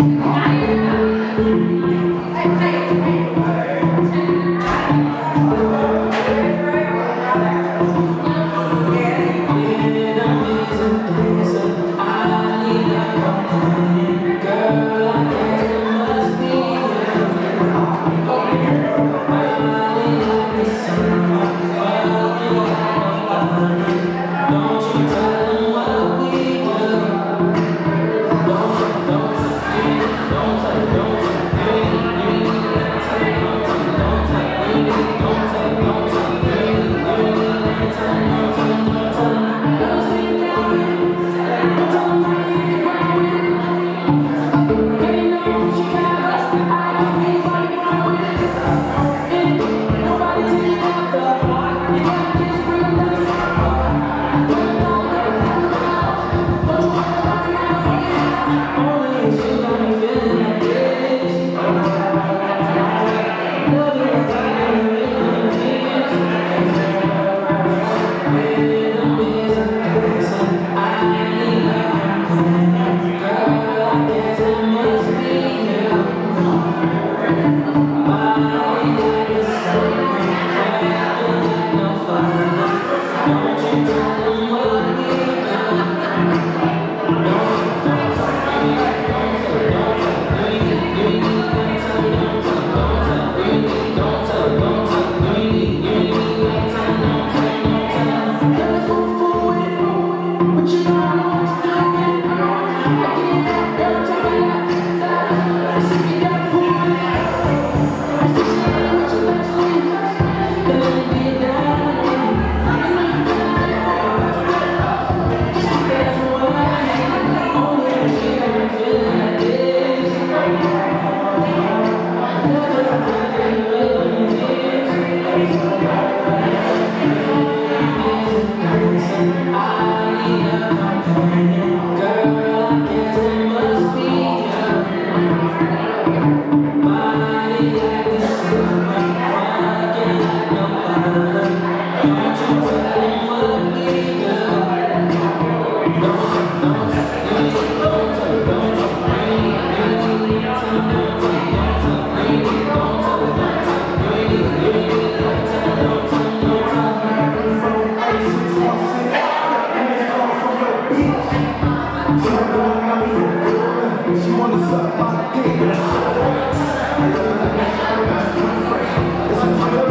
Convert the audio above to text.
She about a game.